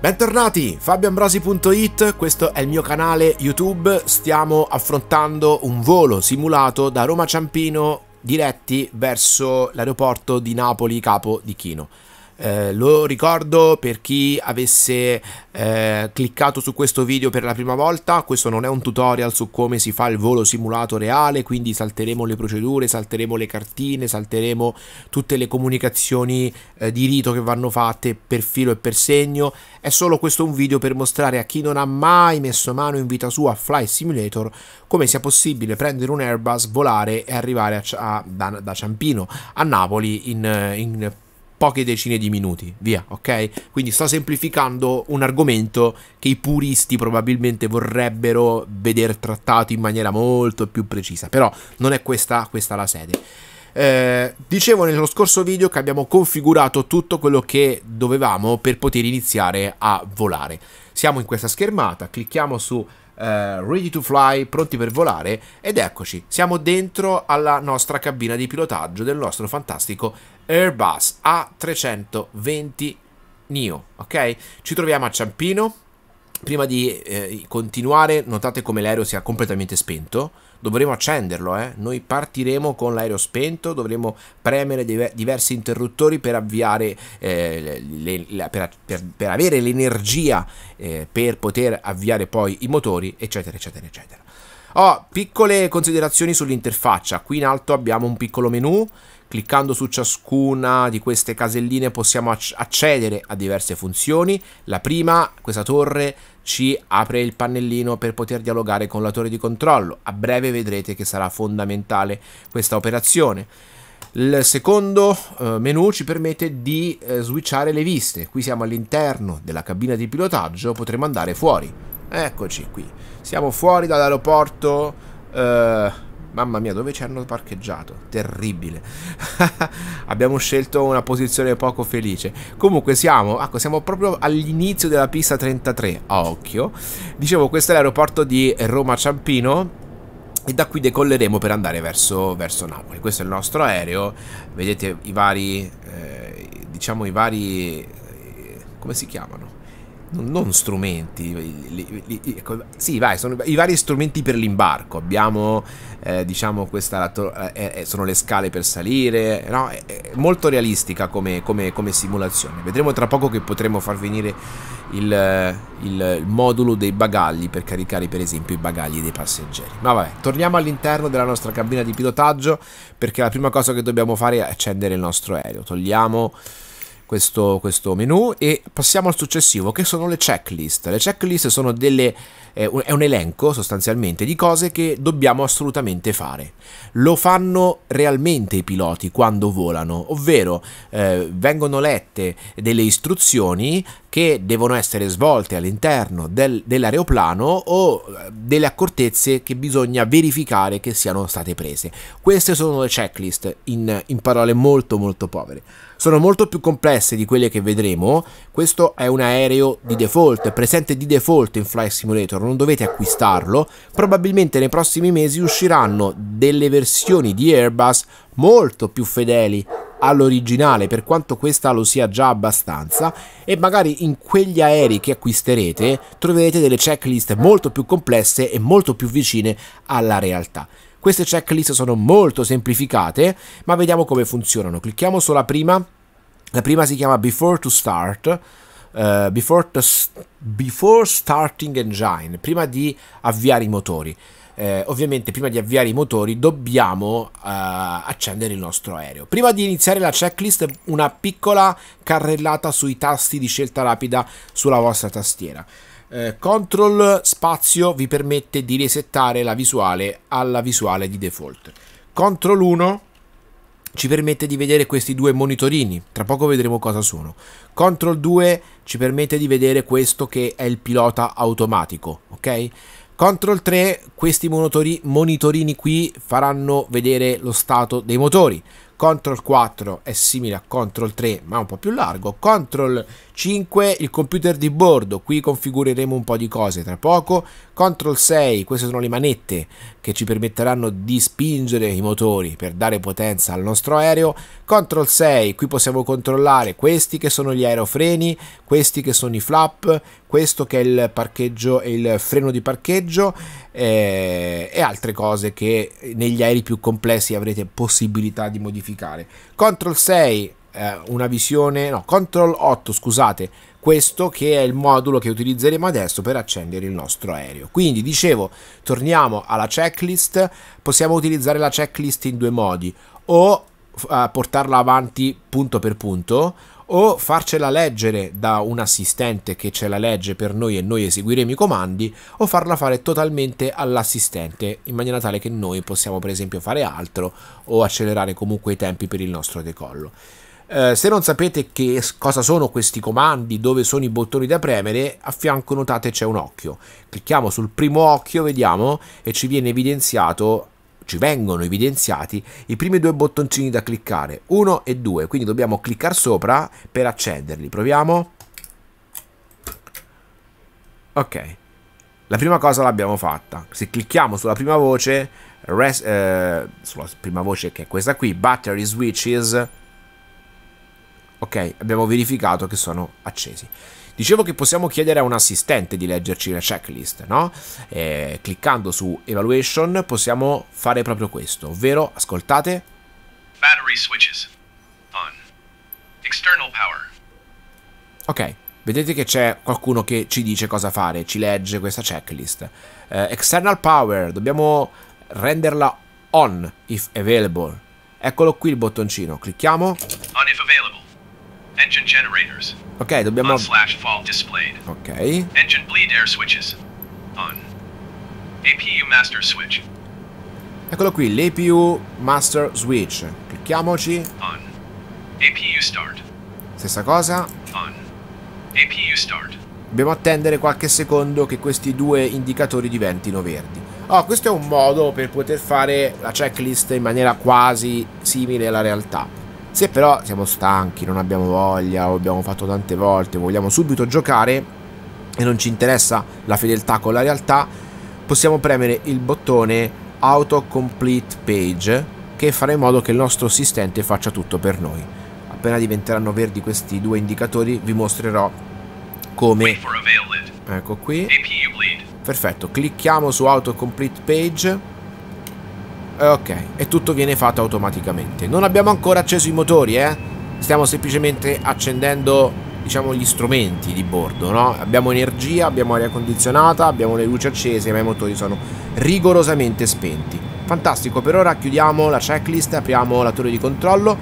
Bentornati, fabioambrosi.it, questo è il mio canale YouTube, stiamo affrontando un volo simulato da Roma Ciampino diretti verso l'aeroporto di Napoli Capo di Chino. Eh, lo ricordo per chi avesse eh, cliccato su questo video per la prima volta, questo non è un tutorial su come si fa il volo simulato reale, quindi salteremo le procedure, salteremo le cartine, salteremo tutte le comunicazioni eh, di rito che vanno fatte per filo e per segno, è solo questo un video per mostrare a chi non ha mai messo mano in vita sua a Flight Simulator come sia possibile prendere un Airbus, volare e arrivare a, a, da, da Ciampino a Napoli in, in poche decine di minuti, via, ok? Quindi sto semplificando un argomento che i puristi probabilmente vorrebbero vedere trattato in maniera molto più precisa, però non è questa, questa la sede. Eh, dicevo nello scorso video che abbiamo configurato tutto quello che dovevamo per poter iniziare a volare. Siamo in questa schermata, clicchiamo su Uh, ready to fly, pronti per volare ed eccoci, siamo dentro alla nostra cabina di pilotaggio del nostro fantastico Airbus A320 NIO, ok? Ci troviamo a Ciampino. Prima di eh, continuare, notate come l'aereo sia completamente spento. Dovremo accenderlo, eh? Noi partiremo con l'aereo spento, dovremo premere diversi interruttori per avviare, eh, le, le, per, per, per, avere l'energia eh, per poter avviare poi i motori, eccetera, eccetera, eccetera. Ho piccole considerazioni sull'interfaccia. Qui in alto abbiamo un piccolo menu Cliccando su ciascuna di queste caselline possiamo accedere a diverse funzioni. La prima, questa torre, ci apre il pannellino per poter dialogare con la torre di controllo. A breve vedrete che sarà fondamentale questa operazione. Il secondo eh, menu ci permette di eh, switchare le viste. Qui siamo all'interno della cabina di pilotaggio, potremo andare fuori. Eccoci qui. Siamo fuori dall'aeroporto. Eh, Mamma mia, dove ci hanno parcheggiato? Terribile. Abbiamo scelto una posizione poco felice. Comunque siamo, ecco, siamo proprio all'inizio della pista 33, a occhio. Dicevo, questo è l'aeroporto di Roma Ciampino e da qui decolleremo per andare verso, verso Napoli. Questo è il nostro aereo. Vedete i vari, eh, diciamo i vari, eh, come si chiamano? Non strumenti, li, li, li, ecco, sì, vai, sono i vari strumenti per l'imbarco. Abbiamo, eh, diciamo, questa eh, eh, sono le scale per salire, no? È, è molto realistica come, come, come, simulazione. Vedremo tra poco che potremo far venire il, il, il, modulo dei bagagli per caricare, per esempio, i bagagli dei passeggeri. Ma vabbè, torniamo all'interno della nostra cabina di pilotaggio perché la prima cosa che dobbiamo fare è accendere il nostro aereo. Togliamo questo, questo menu e passiamo al successivo che sono le checklist. Le checklist sono delle, è un elenco sostanzialmente di cose che dobbiamo assolutamente fare. Lo fanno realmente i piloti quando volano, ovvero eh, vengono lette delle istruzioni che devono essere svolte all'interno del, dell'aeroplano o eh, delle accortezze che bisogna verificare che siano state prese. Queste sono le checklist in, in parole molto molto povere sono molto più complesse di quelle che vedremo. Questo è un aereo di default, presente di default in Flight Simulator, non dovete acquistarlo. Probabilmente nei prossimi mesi usciranno delle versioni di Airbus molto più fedeli all'originale per quanto questa lo sia già abbastanza e magari in quegli aerei che acquisterete troverete delle checklist molto più complesse e molto più vicine alla realtà. Queste checklist sono molto semplificate, ma vediamo come funzionano. Clicchiamo sulla prima. La prima si chiama Before to Start. Uh, before, before Starting Engine, prima di avviare i motori. Eh, ovviamente prima di avviare i motori dobbiamo uh, accendere il nostro aereo. Prima di iniziare la checklist una piccola carrellata sui tasti di scelta rapida sulla vostra tastiera. Eh, control spazio vi permette di resettare la visuale alla visuale di default. Control 1 ci permette di vedere questi due monitorini, tra poco vedremo cosa sono. Control 2 ci permette di vedere questo che è il pilota automatico, ok? Control 3, questi monitori, monitorini qui faranno vedere lo stato dei motori. Ctrl 4 è simile a Ctrl 3 ma un po' più largo, Ctrl 5 il computer di bordo, qui configureremo un po' di cose tra poco, Ctrl 6 queste sono le manette che ci permetteranno di spingere i motori per dare potenza al nostro aereo, Ctrl 6 qui possiamo controllare questi che sono gli aerofreni, questi che sono i flap, questo che è il parcheggio e il freno di parcheggio eh, e altre cose che negli aerei più complessi avrete possibilità di modificare. Ctrl 6 eh, una visione, no, Ctrl 8 scusate, questo che è il modulo che utilizzeremo adesso per accendere il nostro aereo. Quindi dicevo, torniamo alla checklist, possiamo utilizzare la checklist in due modi, o uh, portarla avanti punto per punto, o farcela leggere da un assistente che ce la legge per noi e noi eseguiremo i comandi, o farla fare totalmente all'assistente in maniera tale che noi possiamo per esempio fare altro o accelerare comunque i tempi per il nostro decollo. Eh, se non sapete che cosa sono questi comandi, dove sono i bottoni da premere, a fianco notate c'è un occhio. Clicchiamo sul primo occhio, vediamo, e ci viene evidenziato ci vengono evidenziati i primi due bottoncini da cliccare, 1 e 2, quindi dobbiamo cliccare sopra per accenderli. Proviamo. Ok, la prima cosa l'abbiamo fatta. Se clicchiamo sulla prima voce, res, eh, sulla prima voce che è questa qui, battery switches, Ok, abbiamo verificato che sono accesi. Dicevo che possiamo chiedere a un assistente di leggerci la checklist, no? E cliccando su Evaluation possiamo fare proprio questo, ovvero, ascoltate. Battery switches on. External power. Ok, vedete che c'è qualcuno che ci dice cosa fare, ci legge questa checklist. Uh, external power, dobbiamo renderla on if available. Eccolo qui il bottoncino, clicchiamo. On if available. Engine generators. Ok, dobbiamo... On slash fault displayed. Ok. Engine bleed air switches. On. APU master switch. Eccolo qui, l'APU master switch. Clicchiamoci. On. APU start. Stessa cosa. On. APU start. Dobbiamo attendere qualche secondo che questi due indicatori diventino verdi. Oh, questo è un modo per poter fare la checklist in maniera quasi simile alla realtà. Se però siamo stanchi, non abbiamo voglia o abbiamo fatto tante volte, vogliamo subito giocare e non ci interessa la fedeltà con la realtà, possiamo premere il bottone Auto Complete Page che farà in modo che il nostro assistente faccia tutto per noi. Appena diventeranno verdi questi due indicatori vi mostrerò come... Ecco qui. Perfetto, clicchiamo su Auto Complete Page Ok, e tutto viene fatto automaticamente. Non abbiamo ancora acceso i motori, eh? Stiamo semplicemente accendendo, diciamo, gli strumenti di bordo, no? Abbiamo energia, abbiamo aria condizionata, abbiamo le luci accese, ma i motori sono rigorosamente spenti. Fantastico, per ora chiudiamo la checklist, apriamo la torre di controllo.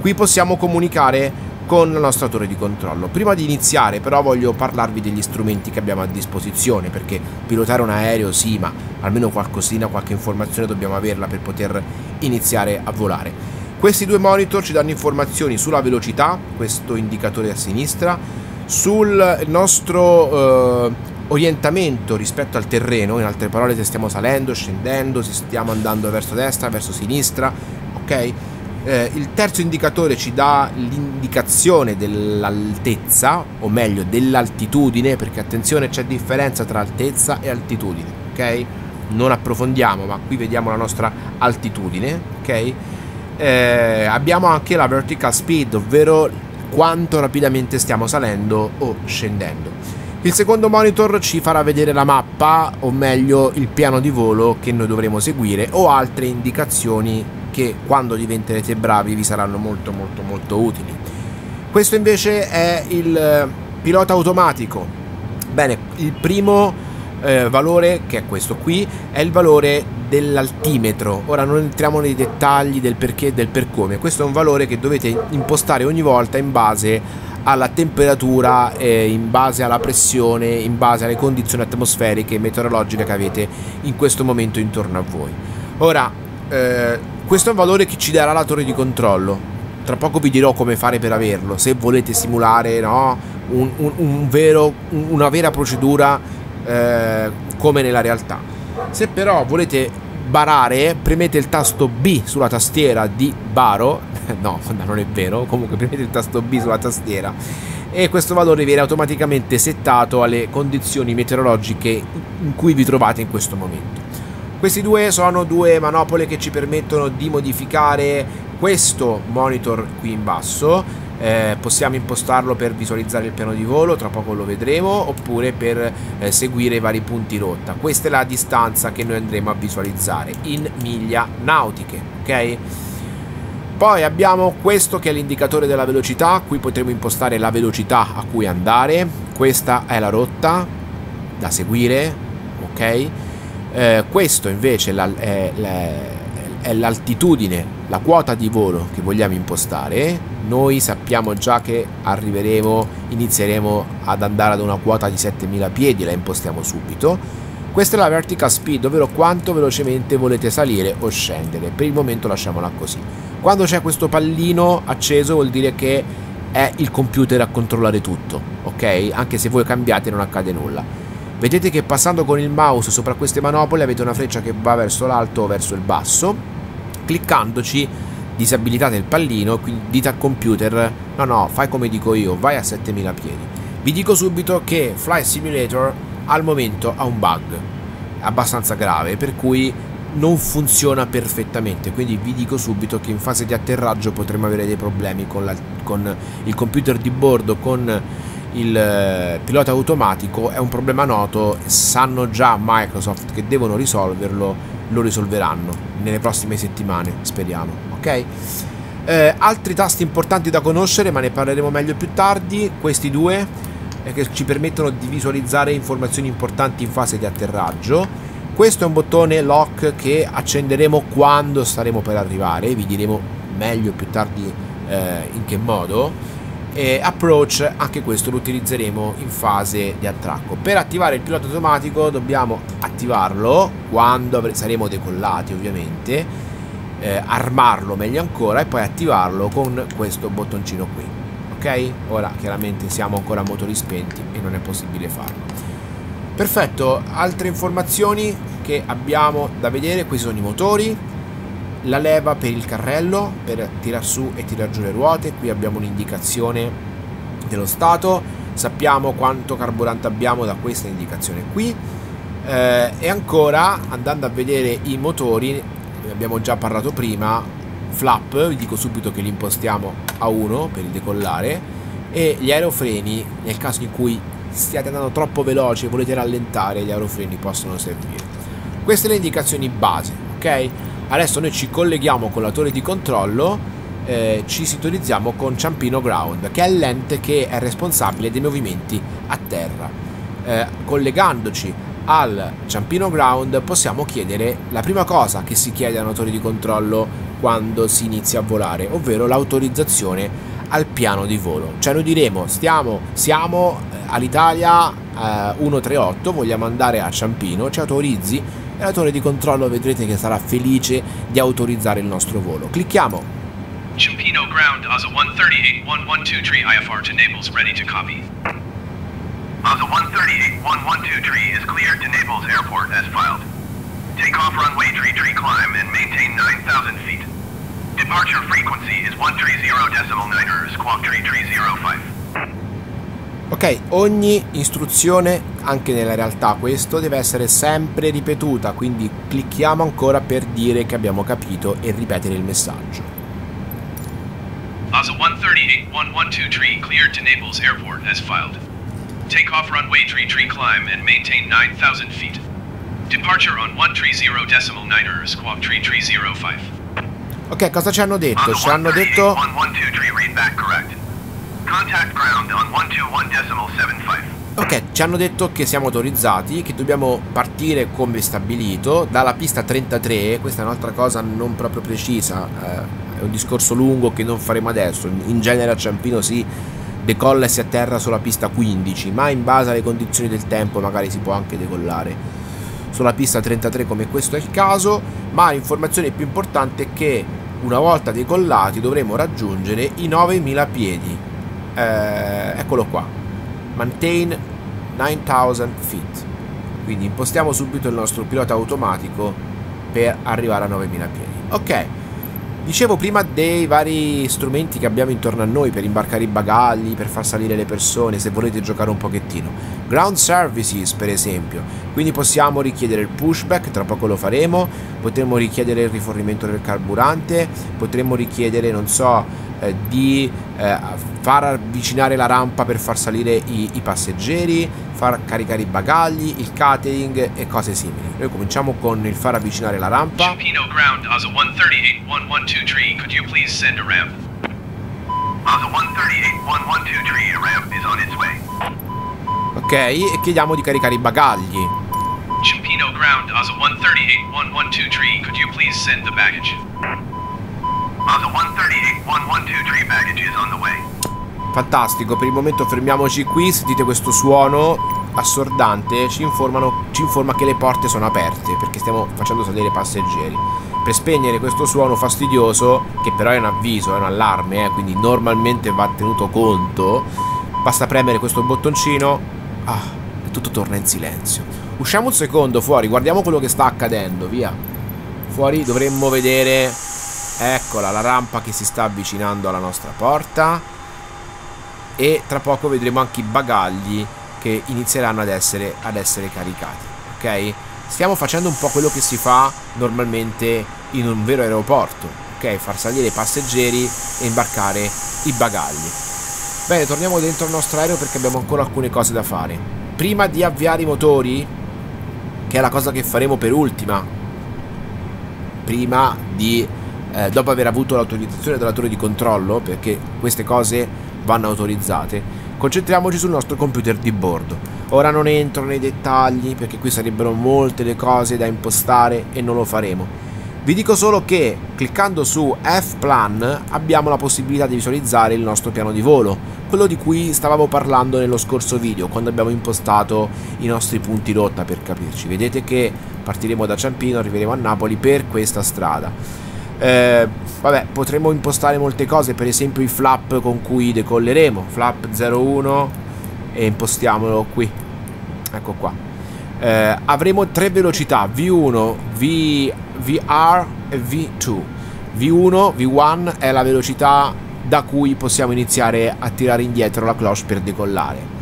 Qui possiamo comunicare con la nostra torre di controllo. Prima di iniziare però voglio parlarvi degli strumenti che abbiamo a disposizione perché pilotare un aereo sì ma almeno qualcosina, qualche informazione dobbiamo averla per poter iniziare a volare. Questi due monitor ci danno informazioni sulla velocità, questo indicatore a sinistra, sul nostro eh, orientamento rispetto al terreno, in altre parole se stiamo salendo, scendendo, se stiamo andando verso destra, verso sinistra, ok? Eh, il terzo indicatore ci dà l'indicazione dell'altezza, o meglio dell'altitudine, perché attenzione c'è differenza tra altezza e altitudine, ok? Non approfondiamo, ma qui vediamo la nostra altitudine, ok? Eh, abbiamo anche la vertical speed, ovvero quanto rapidamente stiamo salendo o scendendo. Il secondo monitor ci farà vedere la mappa, o meglio il piano di volo che noi dovremo seguire o altre indicazioni che quando diventerete bravi vi saranno molto molto molto utili. Questo invece è il eh, pilota automatico. Bene, il primo eh, valore, che è questo qui, è il valore dell'altimetro. Ora non entriamo nei dettagli del perché e del per come. Questo è un valore che dovete impostare ogni volta in base alla temperatura, eh, in base alla pressione, in base alle condizioni atmosferiche e meteorologiche che avete in questo momento intorno a voi. Ora, eh, questo è un valore che ci darà la torre di controllo. Tra poco vi dirò come fare per averlo. Se volete simulare no, un, un, un vero, una vera procedura eh, come nella realtà. Se però volete barare premete il tasto B sulla tastiera di baro, no non è vero, comunque premete il tasto B sulla tastiera e questo valore viene automaticamente settato alle condizioni meteorologiche in cui vi trovate in questo momento. Questi due sono due manopole che ci permettono di modificare questo monitor qui in basso eh, possiamo impostarlo per visualizzare il piano di volo, tra poco lo vedremo, oppure per eh, seguire i vari punti rotta. Questa è la distanza che noi andremo a visualizzare in miglia nautiche, ok? Poi abbiamo questo che è l'indicatore della velocità, qui potremo impostare la velocità a cui andare, questa è la rotta da seguire, ok? Eh, questo invece è, la, è, è l'altitudine, la quota di volo che vogliamo impostare, noi sappiamo già che arriveremo, inizieremo ad andare ad una quota di 7000 piedi, la impostiamo subito. Questa è la vertical speed, ovvero quanto velocemente volete salire o scendere. Per il momento lasciamola così. Quando c'è questo pallino acceso vuol dire che è il computer a controllare tutto, ok? Anche se voi cambiate non accade nulla. Vedete che passando con il mouse sopra queste manopole avete una freccia che va verso l'alto o verso il basso. Cliccandoci disabilitate il pallino, quindi dite al computer no no fai come dico io, vai a 7000 piedi. Vi dico subito che Flight Simulator al momento ha un bug abbastanza grave per cui non funziona perfettamente quindi vi dico subito che in fase di atterraggio potremo avere dei problemi con, la, con il computer di bordo con il eh, pilota automatico è un problema noto sanno già Microsoft che devono risolverlo lo risolveranno nelle prossime settimane speriamo ok? Eh, altri tasti importanti da conoscere, ma ne parleremo meglio più tardi, questi due eh, che ci permettono di visualizzare informazioni importanti in fase di atterraggio. Questo è un bottone lock che accenderemo quando staremo per arrivare, vi diremo meglio più tardi eh, in che modo. E approach, anche questo lo utilizzeremo in fase di attracco. Per attivare il pilota automatico dobbiamo attivarlo quando saremo decollati ovviamente eh, armarlo meglio ancora e poi attivarlo con questo bottoncino qui ok? Ora chiaramente siamo ancora a motori spenti e non è possibile farlo. Perfetto. Altre informazioni che abbiamo da vedere? Qui sono i motori la leva per il carrello per tirar su e tirar giù le ruote qui abbiamo un'indicazione dello stato sappiamo quanto carburante abbiamo da questa indicazione qui eh, e ancora andando a vedere i motori abbiamo già parlato prima, flap, vi dico subito che li impostiamo a 1 per il decollare e gli aerofreni nel caso in cui stiate andando troppo veloci e volete rallentare gli aerofreni possono servire. Queste le indicazioni base, ok? Adesso noi ci colleghiamo con la torre di controllo eh, ci sintonizziamo con Ciampino Ground, che è l'ente che è responsabile dei movimenti a terra. Eh, collegandoci al Ciampino Ground possiamo chiedere la prima cosa che si chiede ai motori di controllo quando si inizia a volare, ovvero l'autorizzazione al piano di volo. Cioè noi diremo stiamo, siamo eh, all'Italia eh, 138, vogliamo andare a Ciampino, ci autorizzi e la torre di controllo vedrete che sarà felice di autorizzare il nostro volo. Clicchiamo. Ciampino Ground, ASA 138 1123 IFR to Naples, ready to copy. Plaza 138-112 tree is cleared to Naples Airport as filed. Take off runway tree tree climb and maintain 9,000 feet. Departure frequency is 130.9 squawk tree tree 05. Ok, ogni istruzione, anche nella realtà questo, deve essere sempre ripetuta, quindi clicchiamo ancora per dire che abbiamo capito e ripetere il messaggio. Plaza 138-112 tree cleared to Naples Airport as filed. Take off runway tree tree climb and maintain 9,000 feet. Departure on 130 decimal 9er squawk tree tree 05. Ok, cosa ci hanno detto? Ci hanno detto... Ok, ci hanno detto che siamo autorizzati, che dobbiamo partire come stabilito dalla pista 33, questa è un'altra cosa non proprio precisa, eh, è un discorso lungo che non faremo adesso, in genere a Ciampino si decolla e si atterra sulla pista 15, ma in base alle condizioni del tempo magari si può anche decollare sulla pista 33 come questo è il caso, ma l'informazione più importante è che una volta decollati dovremo raggiungere i 9000 piedi. Eh, eccolo qua. Maintain 9000 feet. Quindi impostiamo subito il nostro pilota automatico per arrivare a 9000 piedi. Ok, Dicevo prima dei vari strumenti che abbiamo intorno a noi per imbarcare i bagagli, per far salire le persone, se volete giocare un pochettino. Ground Services, per esempio. Quindi possiamo richiedere il pushback, tra poco lo faremo, potremmo richiedere il rifornimento del carburante, potremmo richiedere, non so, eh, di eh, far avvicinare la rampa per far salire i, i passeggeri, far caricare i bagagli, il catering e cose simili. Noi cominciamo con il far avvicinare la rampa. Chipino ground, ASA 138-1123, could you please send a ramp? ASA 138-1123, a ramp is on its way. Ok, e chiediamo di caricare i bagagli. Chipino ground, ASA 138-1123, could you please send the baggage? ASA 138-1123, baggage is on the way. Fantastico, per il momento fermiamoci qui, sentite questo suono assordante, ci, informano, ci informa che le porte sono aperte perché stiamo facendo salire i passeggeri. Per spegnere questo suono fastidioso, che però è un avviso, è un allarme, eh, quindi normalmente va tenuto conto, basta premere questo bottoncino. Ah, tutto torna in silenzio. Usciamo un secondo fuori, guardiamo quello che sta accadendo, via. Fuori dovremmo vedere, eccola, la rampa che si sta avvicinando alla nostra porta. E tra poco vedremo anche i bagagli che inizieranno ad essere, ad essere caricati ok? Stiamo facendo un po' quello che si fa normalmente in un vero aeroporto ok? Far salire i passeggeri e imbarcare i bagagli. Bene torniamo dentro il nostro aereo perché abbiamo ancora alcune cose da fare prima di avviare i motori che è la cosa che faremo per ultima prima di eh, dopo aver avuto l'autorizzazione dalla torre di controllo perché queste cose vanno autorizzate, concentriamoci sul nostro computer di bordo. Ora non entro nei dettagli perché qui sarebbero molte le cose da impostare e non lo faremo. Vi dico solo che cliccando su F-Plan abbiamo la possibilità di visualizzare il nostro piano di volo, quello di cui stavamo parlando nello scorso video quando abbiamo impostato i nostri punti rotta per capirci. Vedete che partiremo da Ciampino, arriveremo a Napoli per questa strada. Eh, vabbè, potremmo impostare molte cose, per esempio i flap con cui decolleremo. Flap 01 e impostiamolo qui. Ecco qua. Eh, avremo tre velocità, V1, v, VR e V2. V1, V1 è la velocità da cui possiamo iniziare a tirare indietro la cloche per decollare.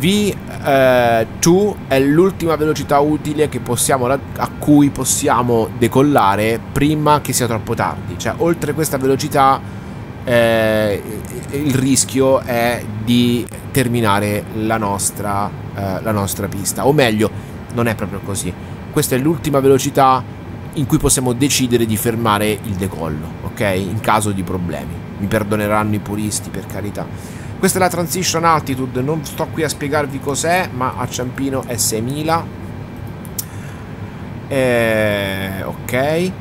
V2 è l'ultima velocità utile possiamo, a cui possiamo decollare prima che sia troppo tardi. Cioè, oltre questa velocità, eh, il rischio è di terminare la nostra, eh, la nostra pista. O meglio, non è proprio così. Questa è l'ultima velocità in cui possiamo decidere di fermare il decollo, ok? In caso di problemi. Mi perdoneranno i puristi, per carità. Questa è la transition altitude, non sto qui a spiegarvi cos'è, ma a Ciampino è 6000. Eh, ok.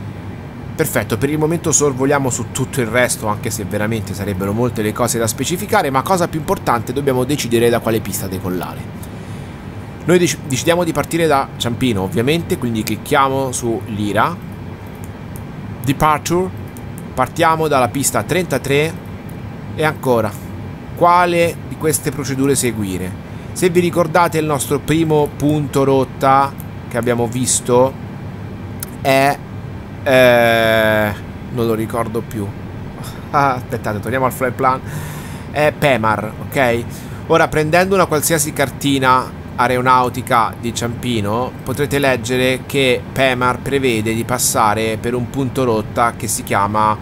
Perfetto, per il momento sorvoliamo su tutto il resto, anche se veramente sarebbero molte le cose da specificare, ma cosa più importante, dobbiamo decidere da quale pista decollare. Noi dec decidiamo di partire da Ciampino, ovviamente, quindi clicchiamo su Lira. Departure. Partiamo dalla pista 33 e ancora quale di queste procedure seguire. Se vi ricordate il nostro primo punto rotta che abbiamo visto è... Eh, non lo ricordo più. Ah, aspettate, torniamo al flight plan. È Pemar, ok? Ora prendendo una qualsiasi cartina aeronautica di Ciampino potrete leggere che Pemar prevede di passare per un punto rotta che si chiama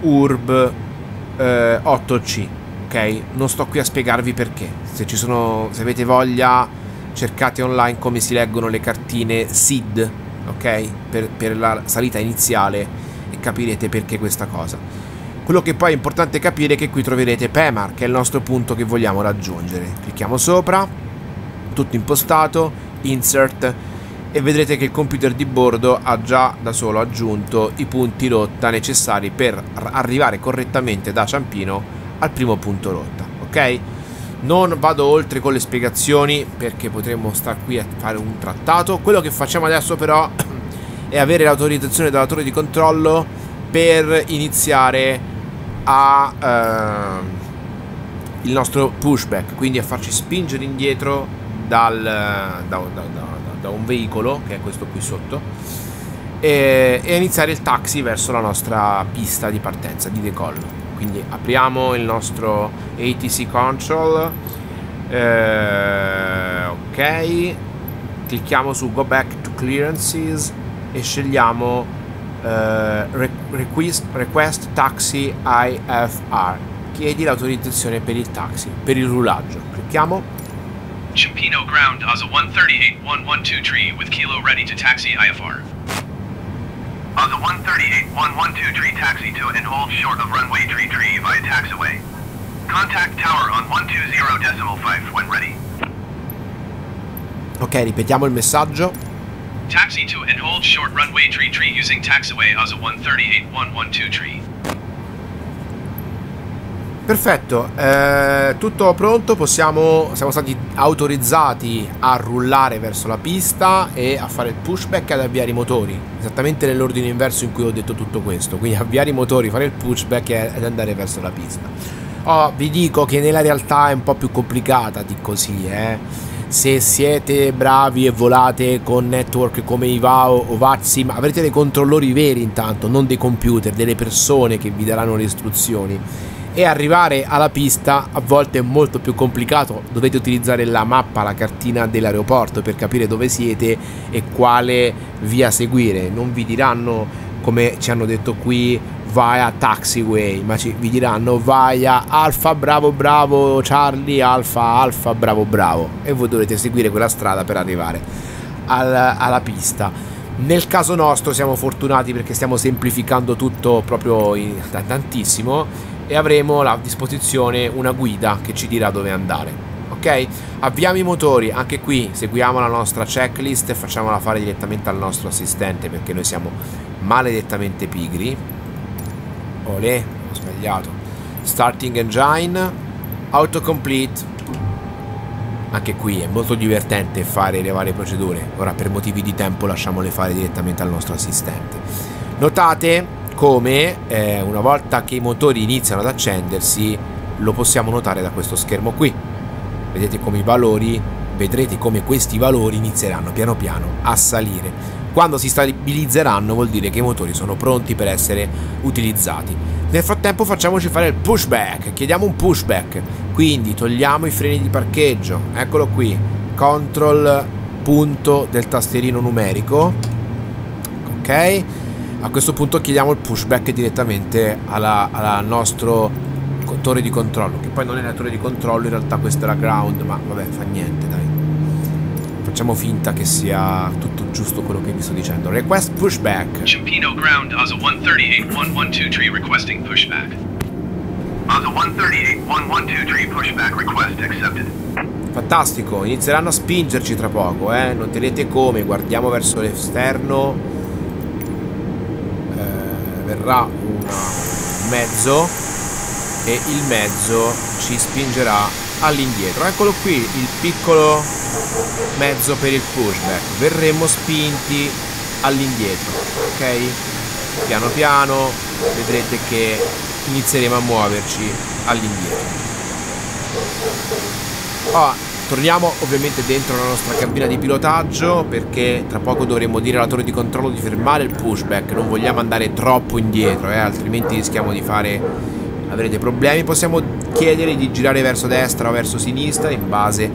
URB eh, 8C ok? Non sto qui a spiegarvi perché. Se, sono, se avete voglia, cercate online come si leggono le cartine SID, ok? Per, per la salita iniziale e capirete perché questa cosa. Quello che poi è importante capire è che qui troverete PEMAR, che è il nostro punto che vogliamo raggiungere. Clicchiamo sopra, tutto impostato, insert e vedrete che il computer di bordo ha già da solo aggiunto i punti rotta necessari per arrivare correttamente da Ciampino al primo punto rotta, ok? Non vado oltre con le spiegazioni perché potremmo star qui a fare un trattato. Quello che facciamo adesso però è avere l'autorizzazione dalla torre di controllo per iniziare a uh, il nostro pushback, quindi a farci spingere indietro dal, da, da, da, da un veicolo, che è questo qui sotto, e, e iniziare il taxi verso la nostra pista di partenza, di decollo. Quindi apriamo il nostro ATC control, eh, ok, clicchiamo su Go Back to Clearances e scegliamo eh, request, request Taxi IFR. Chiedi l'autorizzazione per il taxi, per il rullaggio. Clicchiamo. Cimpino ground Asa 138-112 tree with Kilo ready to taxi IFR. Asa 138-112 tree, taxi to and hold short of runway tree tree via taxiway. Contact tower on 120 decimal 5 when ready. Ok, ripetiamo il messaggio. Taxi to and hold short runway tree tree using taxiway ASA 138-112 tree. Perfetto, eh, tutto pronto, possiamo, siamo stati autorizzati a rullare verso la pista e a fare il pushback e ad avviare i motori, esattamente nell'ordine inverso in cui ho detto tutto questo, quindi avviare i motori, fare il pushback ed andare verso la pista. Oh, vi dico che nella realtà è un po' più complicata di così, eh. Se siete bravi e volate con network come Ivao o Vatsim avrete dei controllori veri intanto, non dei computer, delle persone che vi daranno le istruzioni e arrivare alla pista a volte è molto più complicato, dovete utilizzare la mappa, la cartina dell'aeroporto per capire dove siete e quale via seguire, non vi diranno come ci hanno detto qui vai a Taxiway, ma ci, vi diranno vai a Alfa Bravo Bravo Charlie Alfa Alfa Bravo Bravo e voi dovrete seguire quella strada per arrivare al, alla pista. Nel caso nostro siamo fortunati perché stiamo semplificando tutto proprio in, tantissimo e avremo a disposizione una guida che ci dirà dove andare. Ok? Avviamo i motori, anche qui seguiamo la nostra checklist e facciamola fare direttamente al nostro assistente perché noi siamo maledettamente pigri Olè, ho sbagliato. Starting engine, autocomplete. Anche qui è molto divertente fare le varie procedure. Ora per motivi di tempo lasciamole fare direttamente al nostro assistente. Notate come eh, una volta che i motori iniziano ad accendersi lo possiamo notare da questo schermo qui. Vedete come i valori, vedrete come questi valori inizieranno piano piano a salire quando si stabilizzeranno vuol dire che i motori sono pronti per essere utilizzati. Nel frattempo facciamoci fare il pushback, chiediamo un pushback, quindi togliamo i freni di parcheggio, eccolo qui, control punto del tastierino numerico, ok? A questo punto chiediamo il pushback direttamente al nostro torre di controllo, che poi non è la torre di controllo, in realtà questa è la ground, ma vabbè, fa niente, dai facciamo finta che sia tutto giusto quello che vi sto dicendo. Request pushback. Cimpino ground ASA 138-112 requesting pushback. ASA 138-112 pushback request accepted. Fantastico, inizieranno a spingerci tra poco, eh? Non tenete come, guardiamo verso l'esterno. Verrà un mezzo e il mezzo ci spingerà all'indietro. Eccolo qui, il piccolo mezzo per il pushback. Verremo spinti all'indietro ok? Piano piano vedrete che inizieremo a muoverci all'indietro. Oh, torniamo ovviamente dentro la nostra cabina di pilotaggio perché tra poco dovremo dire alla torre di controllo di fermare il pushback. Non vogliamo andare troppo indietro eh, altrimenti rischiamo di fare avrete problemi. Possiamo chiedere di girare verso destra o verso sinistra in base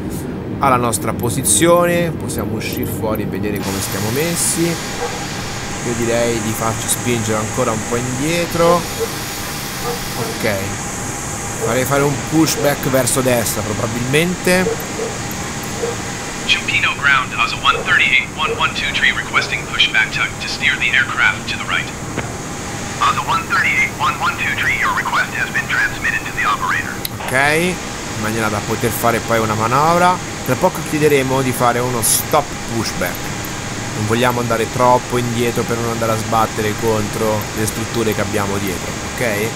alla nostra posizione. Possiamo uscire fuori e vedere come stiamo messi. Io direi di farci spingere ancora un po' indietro. Ok. Farei fare un pushback verso destra probabilmente Cimpino ground ASA 138-112 requesting pushback tug to steer the aircraft to the right. ASA 138-112 your request has been transmitted to the operator. Ok, in maniera da poter fare poi una manovra tra poco chiederemo di fare uno stop pushback. Non vogliamo andare troppo indietro per non andare a sbattere contro le strutture che abbiamo dietro, ok?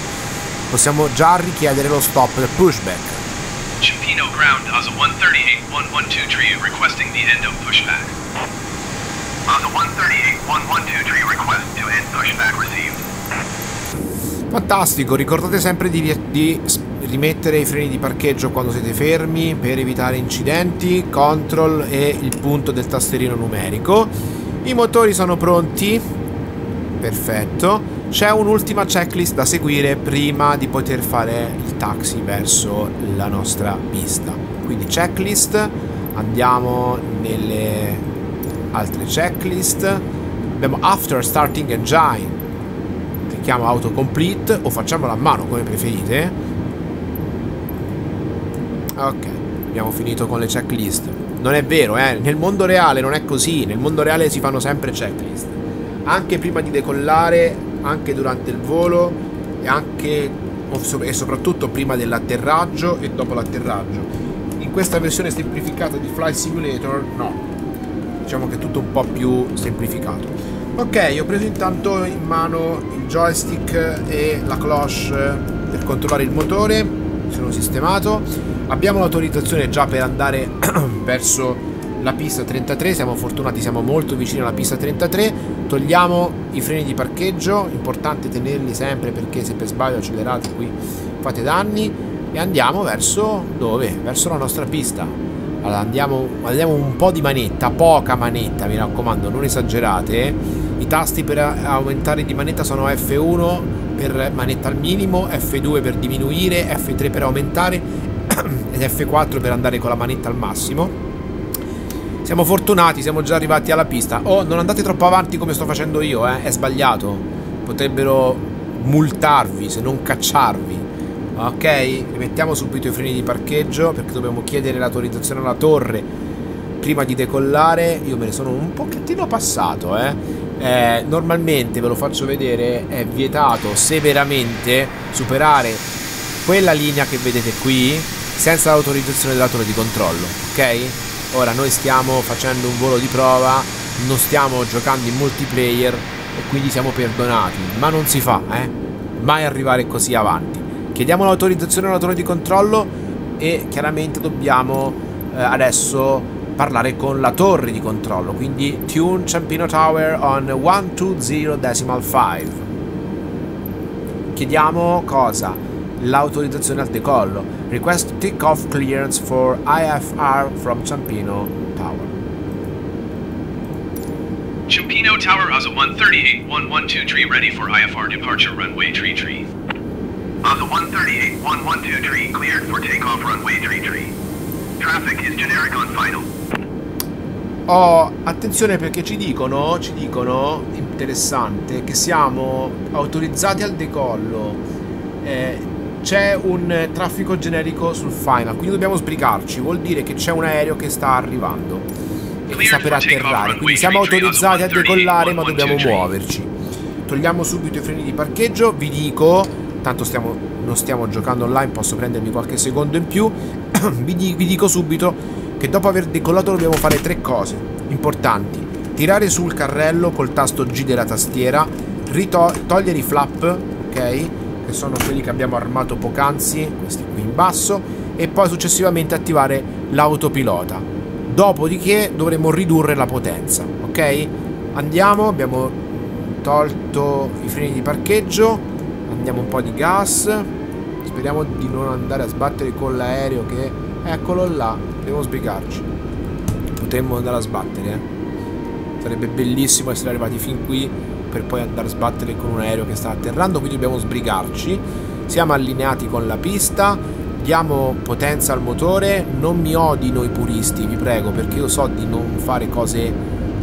Possiamo già richiedere lo stop del pushback. Cimpino ground ASA 138-112 requesting the end of pushback. ASA 138-112 request to end pushback received. Fantastico, ricordate sempre di, di rimettere i freni di parcheggio quando siete fermi per evitare incidenti, control e il punto del tastierino numerico. I motori sono pronti, Perfetto. C'è un'ultima checklist da seguire prima di poter fare il taxi verso la nostra pista. Quindi checklist, andiamo nelle altre checklist. Abbiamo after starting engine. Clicchiamo autocomplete o facciamolo a mano come preferite. Ok, abbiamo finito con le checklist. Non è vero, eh? Nel mondo reale non è così. Nel mondo reale si fanno sempre checklist anche prima di decollare, anche durante il volo e anche e soprattutto prima dell'atterraggio e dopo l'atterraggio. In questa versione semplificata di Flight Simulator no, diciamo che è tutto un po' più semplificato. Ok, ho preso intanto in mano il joystick e la cloche per controllare il motore, mi sono sistemato. Abbiamo l'autorizzazione già per andare verso la pista 33, siamo fortunati, siamo molto vicini alla pista 33, togliamo i freni di parcheggio, importante tenerli sempre perché se per sbaglio accelerate qui fate danni e andiamo verso dove? Verso la nostra pista. Allora andiamo, andiamo un po' di manetta, poca manetta mi raccomando, non esagerate. I tasti per aumentare di manetta sono F1 per manetta al minimo, F2 per diminuire, F3 per aumentare ed F4 per andare con la manetta al massimo siamo fortunati, siamo già arrivati alla pista. Oh, non andate troppo avanti come sto facendo io, eh. È sbagliato. Potrebbero multarvi, se non cacciarvi. Ok, rimettiamo subito i freni di parcheggio perché dobbiamo chiedere l'autorizzazione alla torre prima di decollare. Io me ne sono un pochettino passato, eh. Eh normalmente, ve lo faccio vedere, è vietato severamente superare quella linea che vedete qui senza l'autorizzazione della torre di controllo, ok? Ora noi stiamo facendo un volo di prova, non stiamo giocando in multiplayer e quindi siamo perdonati, ma non si fa, eh? Mai arrivare così avanti. Chiediamo l'autorizzazione alla torre di controllo e chiaramente dobbiamo eh, adesso parlare con la torre di controllo, quindi tune Ciampino Tower on 120 decimal 5. Chiediamo cosa? L'autorizzazione al decollo. Request takeoff clearance for IFR from Ciampino Tower. Ciampino Tower ASA 138 112 tree ready for IFR departure runway tree tree. ASA 138 112 tree cleared for takeoff runway tree tree. Traffic is generic on final. Oh, attenzione perché ci dicono, ci dicono, interessante, che siamo autorizzati al decollo. Eh, c'è un traffico generico sul final, quindi dobbiamo sbrigarci, vuol dire che c'è un aereo che sta arrivando e che sta per atterrare, quindi siamo autorizzati a decollare ma dobbiamo muoverci. Togliamo subito i freni di parcheggio, vi dico, tanto stiamo, non stiamo giocando online, posso prendermi qualche secondo in più, vi, vi dico subito che dopo aver decollato dobbiamo fare tre cose importanti. Tirare sul carrello col tasto G della tastiera, togliere i flap, ok? che sono quelli che abbiamo armato poc'anzi, questi qui in basso, e poi successivamente attivare l'autopilota. Dopodiché dovremo ridurre la potenza, ok? Andiamo, abbiamo tolto i freni di parcheggio, andiamo un po' di gas, speriamo di non andare a sbattere con l'aereo che... Eccolo là, dobbiamo sbrigarci. Potremmo andare a sbattere, eh. Sarebbe bellissimo essere arrivati fin qui per poi andare a sbattere con un aereo che sta atterrando, quindi dobbiamo sbrigarci. Siamo allineati con la pista, diamo potenza al motore, non mi odino i puristi, vi prego, perché io so di non fare cose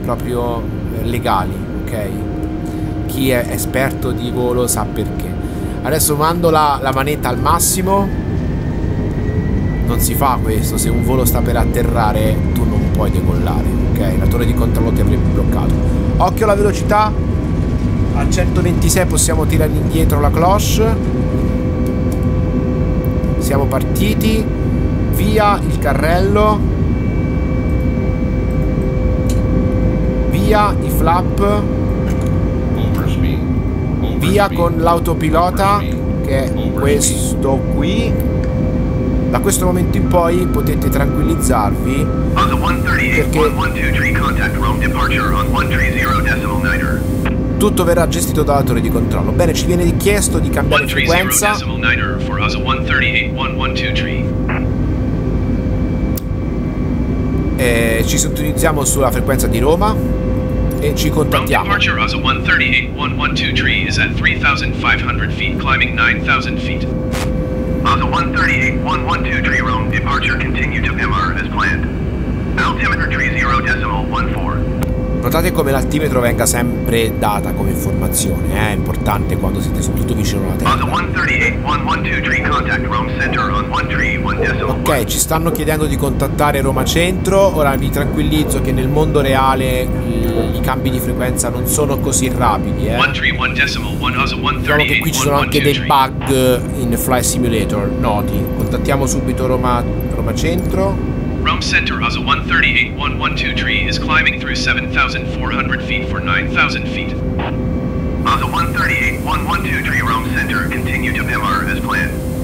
proprio eh, legali, ok? Chi è esperto di volo sa perché. Adesso mando la, la manetta al massimo. Non si fa questo, se un volo sta per atterrare tu non puoi decollare, ok? La torre di controllo ti avrebbe bloccato. Occhio alla velocità, a 126 possiamo tirare indietro la cloche. Siamo partiti. Via il carrello. Via i flap. Via con l'autopilota che è questo qui da questo momento in poi potete tranquillizzarvi perché tutto verrà gestito dalla torre di controllo. Bene, ci viene richiesto di cambiare frequenza. E ci sintonizziamo sulla frequenza di Roma. e ci contattiamo. departure Oza 138112 tree is at 3,500 feet, climbing 9,000 feet. Oza 138112 tree Rome departure continue to MR as planned. Altimeter tree 0 decimal 14. Notate come l'altimetro venga sempre data come informazione, eh, è importante quando siete soprattutto vicino alla terra. 138112 tree contact Rome center on 1 tree 1 decimal Ok, ci stanno chiedendo di contattare Roma Centro, ora vi tranquillizzo che nel mondo reale i, cambi di frequenza non sono così rapidi, eh. 1 tree 1 decimal 1 Oza Diciamo che qui ci sono anche dei 13812 bug in Fly Simulator noti. Contattiamo subito Roma, Roma Centro. Rome Center Oza 138112 tree is climbing through 7,400 feet for 9,000 feet. Oza 138112 tree Rome Center continue to MR as planned.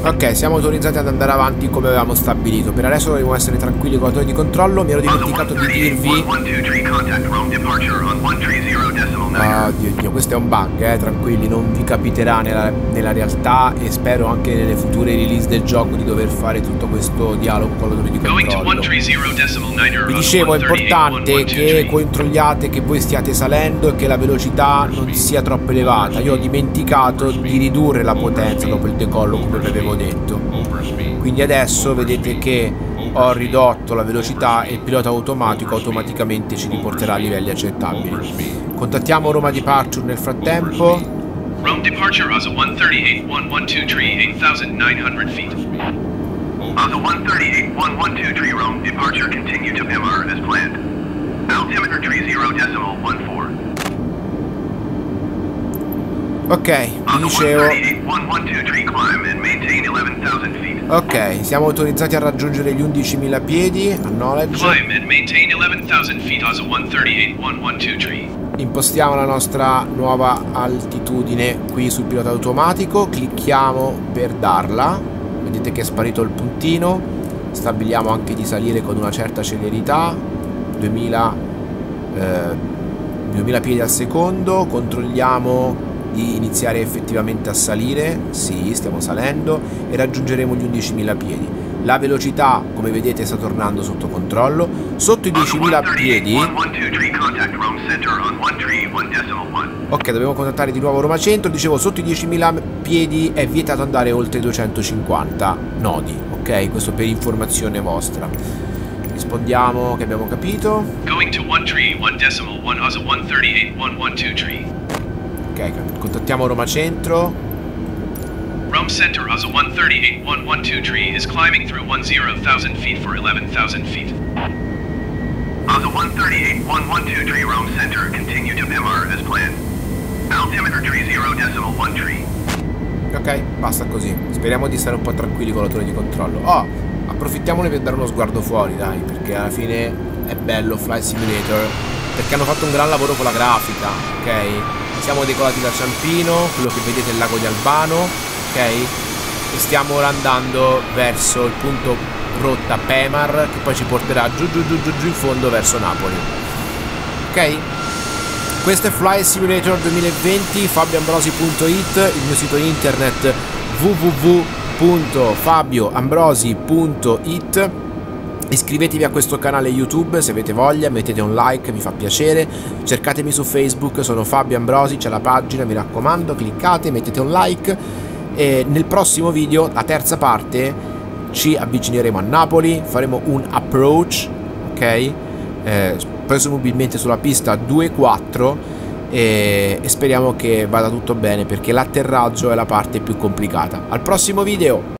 Ok, siamo autorizzati ad andare avanti come avevamo stabilito. Per adesso dobbiamo essere tranquilli con la torre di controllo. Mi ero dimenticato di dirvi 138112 tree contact Rome departure on 1 tree 0 decimal 9. Ah, Dio, Dio, questo è un bug, eh, tranquilli, non vi capiterà nella, nella realtà e spero anche nelle future release del gioco di dover fare tutto questo dialogo con la torre di Going to 1 controllo. tree 0 decimal 9 Vi dicevo, è importante che controlliate che voi stiate salendo e che la velocità non sia troppo elevata. Io ho dimenticato di ridurre la potenza dopo il decollo, come vi avevo detto. Quindi adesso vedete che ho ridotto la velocità e il pilota automatico automaticamente ci riporterà a livelli accettabili. Contattiamo Roma Departure nel frattempo. Rome departure Oza 138112 tree 8,900 feet. Oza 138112 tree Rome departure continue to MR as planned. Altimeter tree 0 decimal 14. Ok, vi dicevo, 138112 tree climb and maintain 11,000 feet. ok, siamo autorizzati a raggiungere gli 11.000 piedi, acknowledge. Climb and maintain 11,000 feet Oza 138112 tree. Impostiamo la nostra nuova altitudine qui sul pilota automatico, clicchiamo per darla, vedete che è sparito il puntino, stabiliamo anche di salire con una certa celerità, 2000, eh, 2000 piedi al secondo, controlliamo di iniziare effettivamente a salire, sì, stiamo salendo e raggiungeremo gli 11.000 piedi. La velocità, come vedete, sta tornando sotto controllo. Sotto i 10.000 piedi 112 tree contact Rome center on 1 tree 1 decimal 1. Ok, dobbiamo contattare di nuovo Roma Centro. Dicevo, sotto i 10.000 piedi è vietato andare oltre i 250 nodi. Ok, questo per informazione vostra. Rispondiamo che abbiamo capito. Going to 1 tree 1 decimal 1 Oza 138112 tree. Ok, contattiamo Roma Centro. Rome Center Oza 138112 tree is climbing through 10,000 feet for 11,000 feet. Oza 138112 tree Rome Center continue to MR as planned. Altimeter tree 0 decimal 1 tree. Ok, basta così. Speriamo di stare un po' tranquilli con la torre di controllo. Oh, approfittiamone per dare uno sguardo fuori, dai, perché alla fine è bello Fly Simulator. Perché hanno fatto un gran lavoro con la grafica, ok? Siamo decolati da Ciampino, quello che vedete è il lago di Albano, ok? E stiamo ora andando verso il punto rotta Pemar, che poi ci porterà giù giù giù giù giù in fondo verso Napoli. Ok? Questo è Fly Simulator 2020, fabioambrosi.it, il mio sito internet www.fabioambrosi.it. Iscrivetevi a questo canale YouTube se avete voglia, mettete un like, mi fa piacere. Cercatemi su Facebook, sono Fabio Ambrosi, c'è la pagina, mi raccomando, cliccate, mettete un like. E nel prossimo video, la terza parte, ci avvicineremo a Napoli, faremo un approach, ok? Eh, presumibilmente sulla pista 2-4 e, e speriamo che vada tutto bene perché l'atterraggio è la parte più complicata. Al prossimo video!